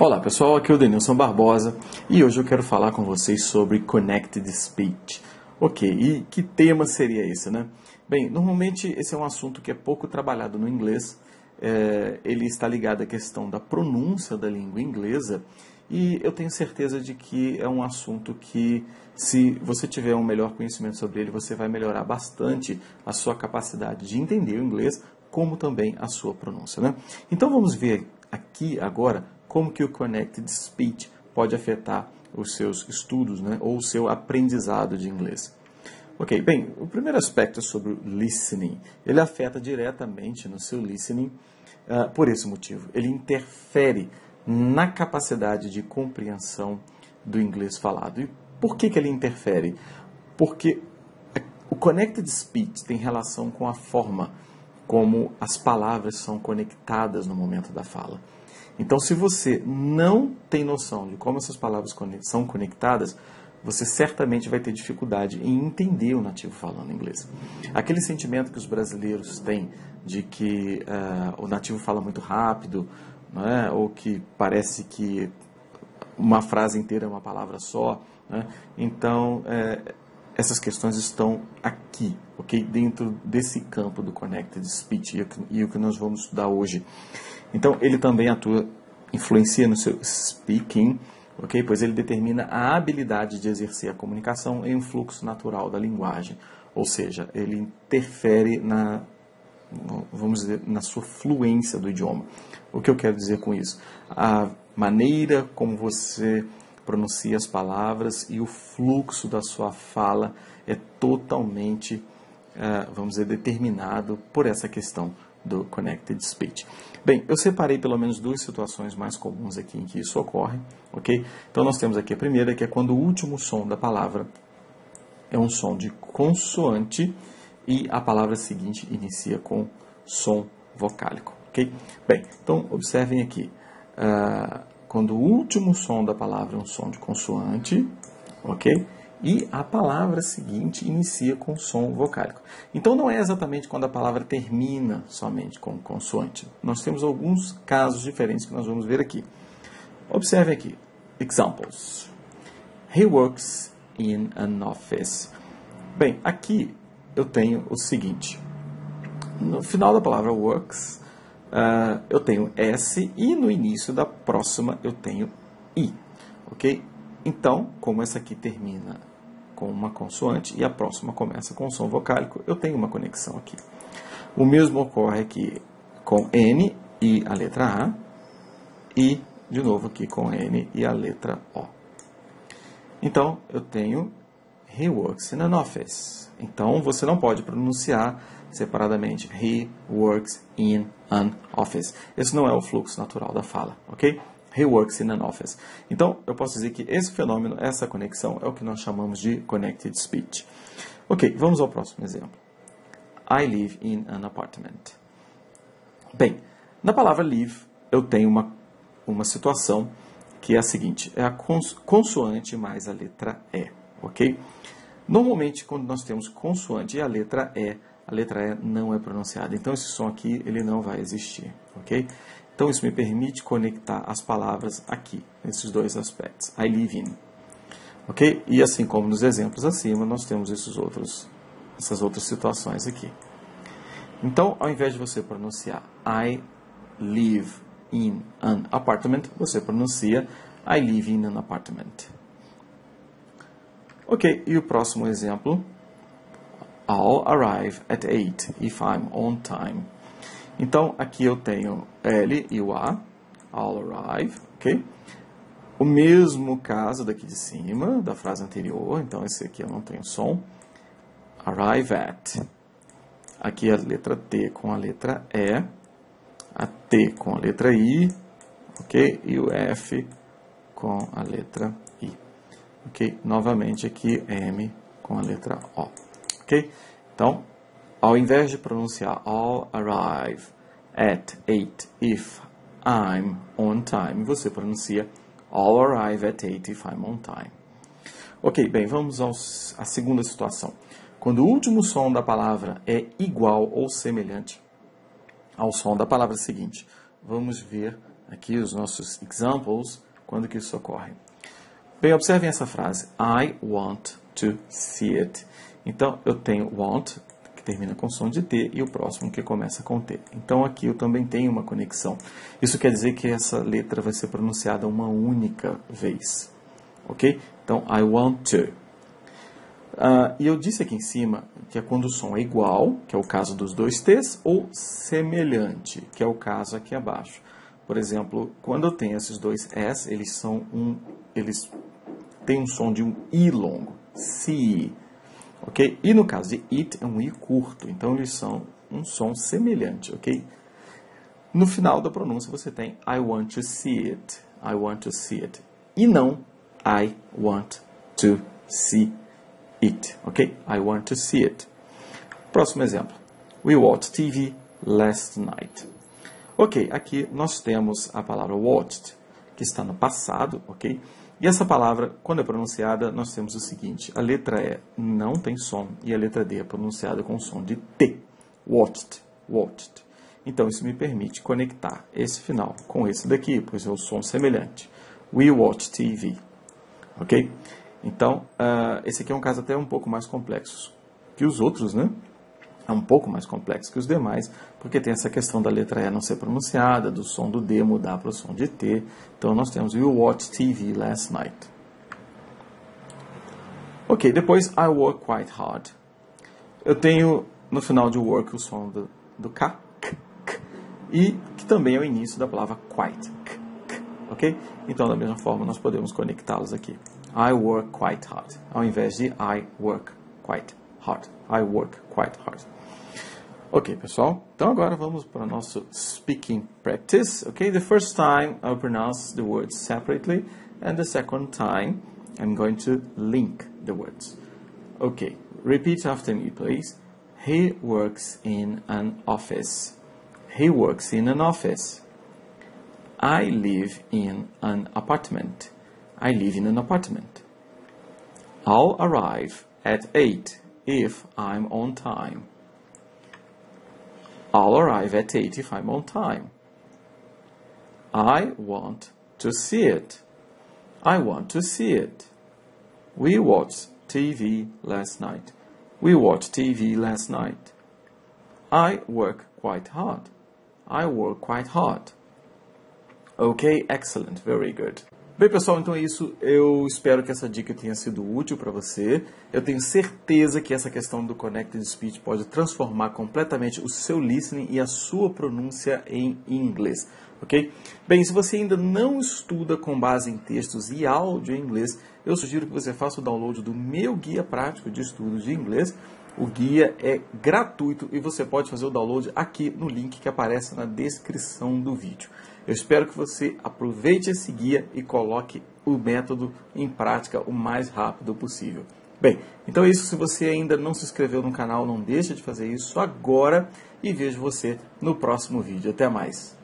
Olá pessoal, aqui é o Denilson Barbosa e hoje eu quero falar com vocês sobre Connected Speech. Ok, e que tema seria esse, né? Bem, normalmente esse é um assunto que é pouco trabalhado no inglês, é, ele está ligado à questão da pronúncia da língua inglesa e eu tenho certeza de que é um assunto que, se você tiver um melhor conhecimento sobre ele, você vai melhorar bastante a sua capacidade de entender o inglês, como também a sua pronúncia, né? Então vamos ver aqui agora como que o Connected Speech pode afetar os seus estudos né, ou o seu aprendizado de inglês. Ok, bem, o primeiro aspecto é sobre o listening. Ele afeta diretamente no seu listening uh, por esse motivo. Ele interfere na capacidade de compreensão do inglês falado. E por que, que ele interfere? Porque o Connected Speech tem relação com a forma como as palavras são conectadas no momento da fala. Então, se você não tem noção de como essas palavras são conectadas, você certamente vai ter dificuldade em entender o nativo falando inglês. Aquele sentimento que os brasileiros têm de que uh, o nativo fala muito rápido, é? ou que parece que uma frase inteira é uma palavra só. Né? Então, é, essas questões estão aqui? Dentro desse campo do Connected Speech e o que nós vamos estudar hoje. Então, ele também atua, influencia no seu speaking, ok? Pois ele determina a habilidade de exercer a comunicação em um fluxo natural da linguagem, ou seja, ele interfere na, vamos dizer, na sua fluência do idioma. O que eu quero dizer com isso? A maneira como você pronuncia as palavras e o fluxo da sua fala é totalmente, eh, vamos dizer, determinado por essa questão do Connected Speech. Bem, eu separei pelo menos duas situações mais comuns aqui em que isso ocorre, ok? Então nós temos aqui a primeira, que é quando o último som da palavra é um som de consoante e a palavra seguinte inicia com som vocálico, ok? Bem, então observem aqui, uh, quando o último som da palavra é um som de consoante, ok? E a palavra seguinte inicia com som vocálico. Então não é exatamente quando a palavra termina somente com consoante. Nós temos alguns casos diferentes que nós vamos ver aqui. Observe aqui. Examples. He works in an office. Bem, aqui eu tenho o seguinte. No final da palavra works, uh, eu tenho S e no início da próxima eu tenho I. Ok? Então, como essa aqui termina com uma consoante e a próxima começa com som vocálico, eu tenho uma conexão aqui. O mesmo ocorre aqui com N e a letra A, e de novo aqui com N e a letra O. Então, eu tenho He works in an office. Então, você não pode pronunciar separadamente He works in an office. Esse não é o fluxo natural da fala, ok? He works in an office. Então, eu posso dizer que esse fenômeno, essa conexão, é o que nós chamamos de connected speech. Ok, vamos ao próximo exemplo. I live in an apartment. Bem, na palavra live, eu tenho uma, uma situação que é a seguinte: é a consoante mais a letra E, ok? Normalmente, quando nós temos consoante e a letra E, a letra E não é pronunciada. Então, esse som aqui ele não vai existir, ok? Então isso me permite conectar as palavras aqui, nesses dois aspectos. I live in. Ok? E assim como nos exemplos acima, nós temos esses outros, essas outras situações aqui. Então, ao invés de você pronunciar I live in an apartment, você pronuncia I live in an apartment. Ok, e o próximo exemplo. I'll arrive at 8 if I'm on time. Então, aqui eu tenho L e o A, I'll arrive, ok? O mesmo caso daqui de cima, da frase anterior, então esse aqui eu não tenho som. Arrive at. Aqui a letra T com a letra E, a T com a letra I, ok? E o F com a letra I, ok? Novamente aqui M com a letra O, ok? Então, ao invés de pronunciar I'll arrive at 8 if I'm on time, você pronuncia I'll arrive at 8 if I'm on time. Ok, bem, vamos à segunda situação. Quando o último som da palavra é igual ou semelhante ao som da palavra seguinte, vamos ver aqui os nossos examples, quando que isso ocorre. Bem, observem essa frase. I want to see it. Então, eu tenho want, termina com som de T, e o próximo que começa com T. Então, aqui eu também tenho uma conexão. Isso quer dizer que essa letra vai ser pronunciada uma única vez. Ok? Então, I want to. Uh, e eu disse aqui em cima que é quando o som é igual, que é o caso dos dois T's, ou semelhante, que é o caso aqui abaixo. Por exemplo, quando eu tenho esses dois S, eles são um, eles têm um som de um I longo, si, ok? E no caso de it é um I curto, então eles são um som semelhante, ok? No final da pronúncia você tem I want to see it, I want to see it, e não I want to see it, ok? I want to see it. Próximo exemplo. We watched TV last night. Ok, aqui nós temos a palavra watched, que está no passado, ok? E essa palavra, quando é pronunciada, nós temos o seguinte: a letra E não tem som e a letra D é pronunciada com som de T. Watched, watched. Então isso me permite conectar esse final com esse daqui, pois é o som semelhante. We watch TV. Ok? Então, uh, esse aqui é um caso até um pouco mais complexo que os outros, né? É um pouco mais complexo que os demais, porque tem essa questão da letra E não ser pronunciada, do som do D mudar para o som de T. Então, nós temos We watched TV last night. Ok, depois I work quite hard. Eu tenho no final de work o som do, do K, K, K, e que também é o início da palavra quite. K, K, ok? Então, da mesma forma, nós podemos conectá-los aqui. I work quite hard, ao invés de I work quite hard. I work quite hard. Ok, pessoal. Então agora vamos para o nosso speaking practice. Ok, the first time I'll pronounce the words separately, and the second time I'm going to link the words. Ok, repeat after me, please. He works in an office. He works in an office. I live in an apartment. I live in an apartment. I'll arrive at 8 if I'm on time. I'll arrive at 8 if I'm on time. I want to see it. I want to see it. We watched TV last night. We watched TV last night. I work quite hard. I work quite hard. Okay, excellent, very good. Bem, pessoal, então é isso. Eu espero que essa dica tenha sido útil para você. Eu tenho certeza que essa questão do Connected Speech pode transformar completamente o seu listening e a sua pronúncia em inglês, ok? Bem, se você ainda não estuda com base em textos e áudio em inglês, eu sugiro que você faça o download do meu guia prático de estudos de inglês. O guia é gratuito e você pode fazer o download aqui no link que aparece na descrição do vídeo. Eu espero que você aproveite esse guia e coloque o método em prática o mais rápido possível. Bem, então é isso. Se você ainda não se inscreveu no canal, não deixe de fazer isso agora e vejo você no próximo vídeo. Até mais!